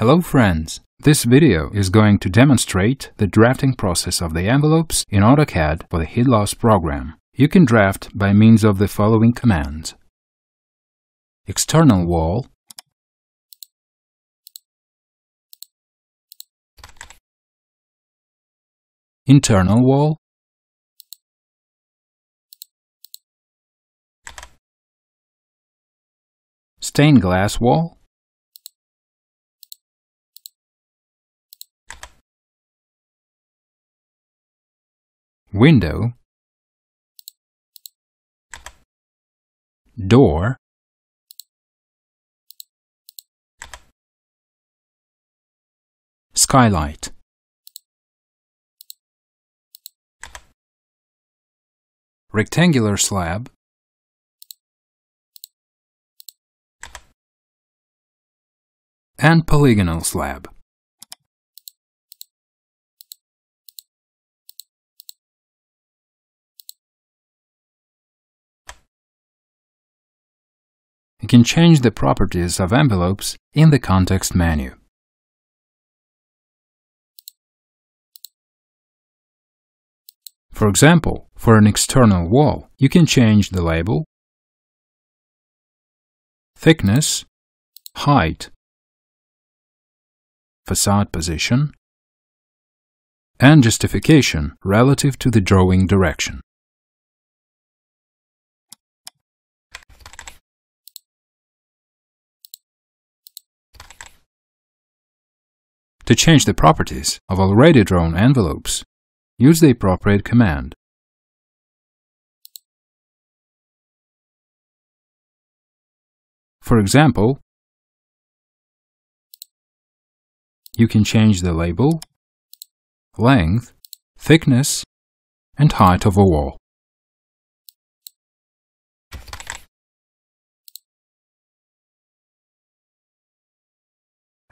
Hello friends! This video is going to demonstrate the drafting process of the envelopes in AutoCAD for the HeatLoss program. You can draft by means of the following commands. External wall Internal wall Stained glass wall window. Door. Skylight. Rectangular slab. And polygonal slab You can change the properties of envelopes in the context menu. For example, for an external wall, you can change the label, thickness, height, facade position, and justification relative to the drawing direction. To change the properties of already drawn envelopes, use the appropriate command. For example, you can change the label, length, thickness, and height of a wall.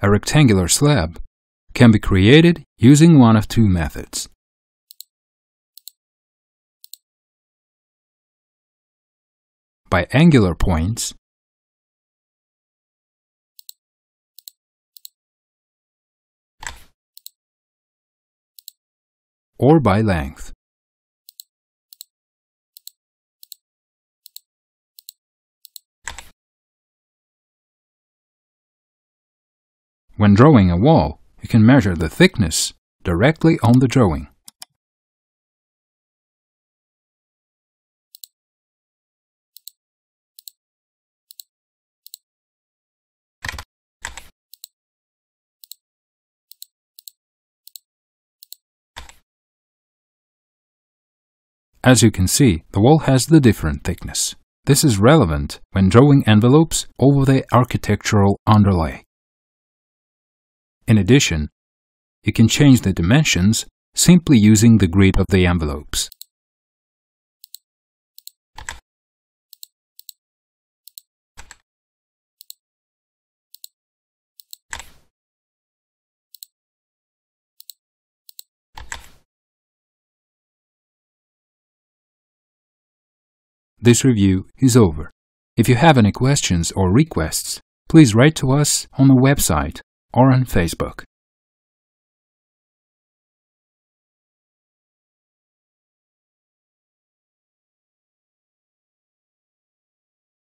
A rectangular slab can be created using one of two methods. By angular points or by length. When drawing a wall, you can measure the thickness directly on the drawing. As you can see, the wall has the different thickness. This is relevant when drawing envelopes over the architectural underlay. In addition, you can change the dimensions simply using the grid of the envelopes. This review is over. If you have any questions or requests, please write to us on the website or on Facebook.